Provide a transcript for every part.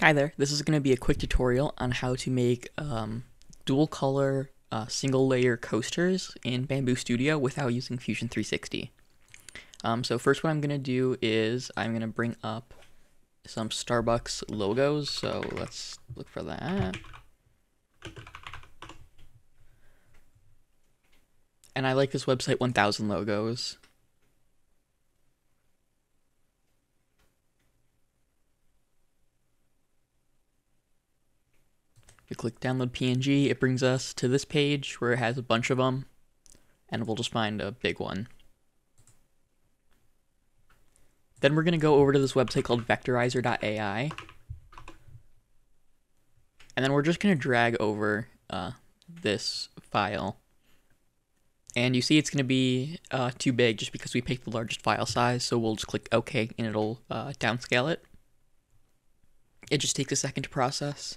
Hi there, this is going to be a quick tutorial on how to make um, dual color uh, single layer coasters in Bambu Studio without using Fusion 360. Um, so first what I'm going to do is I'm going to bring up some Starbucks logos, so let's look for that. And I like this website 1000 logos. We click download PNG, it brings us to this page where it has a bunch of them, and we'll just find a big one. Then we're going to go over to this website called vectorizer.ai. And then we're just going to drag over uh, this file. And you see it's going to be uh, too big just because we picked the largest file size, so we'll just click OK and it'll uh, downscale it. It just takes a second to process.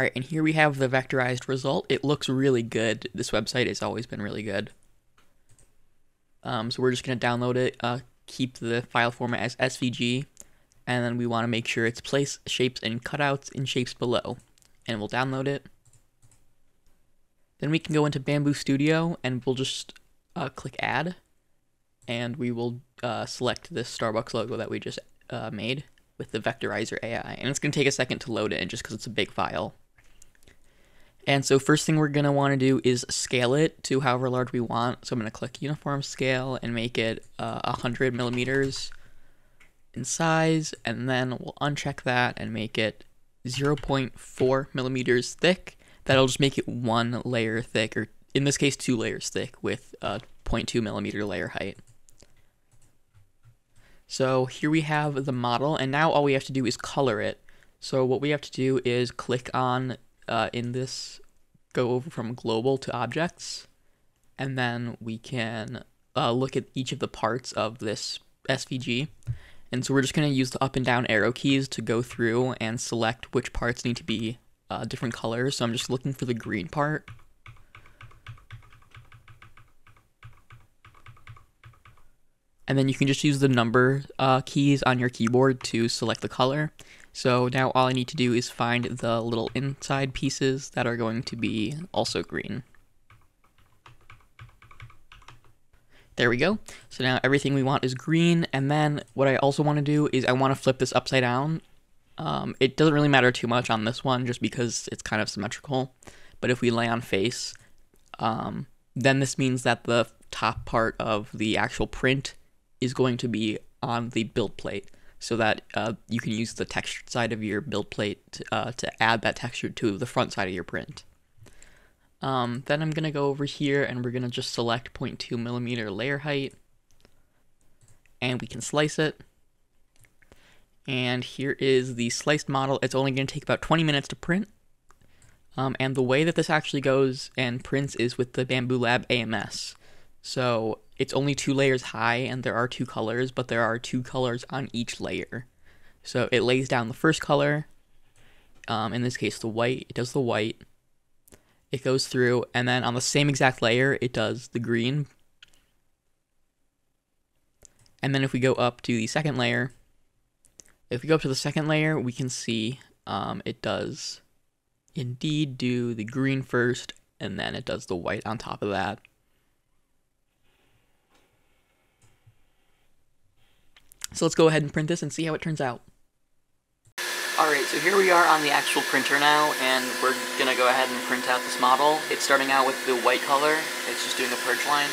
All right, and here we have the vectorized result. It looks really good. This website has always been really good. Um, so we're just going to download it, uh, keep the file format as SVG, and then we want to make sure it's place, shapes, and cutouts in shapes below. And we'll download it. Then we can go into Bambu Studio, and we'll just uh, click Add, and we will uh, select this Starbucks logo that we just uh, made with the Vectorizer AI. And it's going to take a second to load it, just because it's a big file. And so first thing we're going to want to do is scale it to however large we want. So I'm going to click uniform scale and make it uh, 100 millimeters in size. And then we'll uncheck that and make it 0.4 millimeters thick. That'll just make it one layer thick, or in this case, two layers thick with a 0.2 millimeter layer height. So here we have the model, and now all we have to do is color it. So what we have to do is click on uh, in this go over from global to objects, and then we can uh, look at each of the parts of this SVG. And so we're just going to use the up and down arrow keys to go through and select which parts need to be uh, different colors. So I'm just looking for the green part. And then you can just use the number uh, keys on your keyboard to select the color. So now all I need to do is find the little inside pieces that are going to be also green. There we go. So now everything we want is green, and then what I also want to do is I want to flip this upside down. Um, it doesn't really matter too much on this one just because it's kind of symmetrical, but if we lay on face, um, then this means that the top part of the actual print is going to be on the build plate so that uh, you can use the textured side of your build plate to, uh, to add that texture to the front side of your print. Um, then I'm going to go over here and we're going to just select 0.2 millimeter layer height and we can slice it. And here is the sliced model. It's only going to take about 20 minutes to print. Um, and the way that this actually goes and prints is with the Bambu Lab AMS. So it's only two layers high and there are two colors, but there are two colors on each layer. So it lays down the first color, um, in this case the white, it does the white, it goes through, and then on the same exact layer, it does the green. And then if we go up to the second layer, if we go up to the second layer, we can see um, it does indeed do the green first, and then it does the white on top of that. So let's go ahead and print this and see how it turns out. Alright, so here we are on the actual printer now, and we're gonna go ahead and print out this model. It's starting out with the white color, it's just doing a purge line.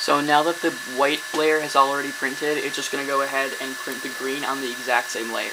So now that the white layer has already printed, it's just going to go ahead and print the green on the exact same layer.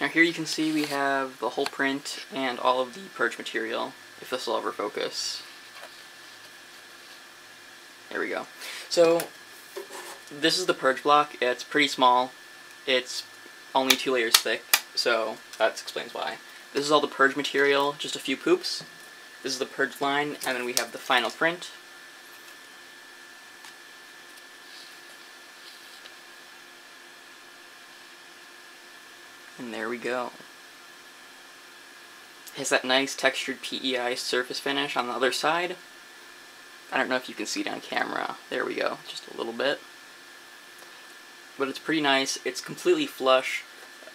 Now here you can see we have the whole print and all of the purge material, if this will ever focus. There we go. So, this is the purge block. It's pretty small. It's only two layers thick, so that explains why. This is all the purge material, just a few poops. This is the purge line, and then we have the final print. And there we go. It has that nice textured PEI surface finish on the other side. I don't know if you can see it on camera. There we go, just a little bit. But it's pretty nice. It's completely flush.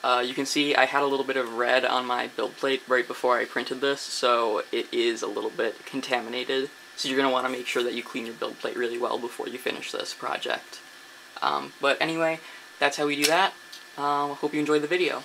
Uh, you can see I had a little bit of red on my build plate right before I printed this, so it is a little bit contaminated. So you're going to want to make sure that you clean your build plate really well before you finish this project. Um, but anyway, that's how we do that. Um, hope you enjoyed the video.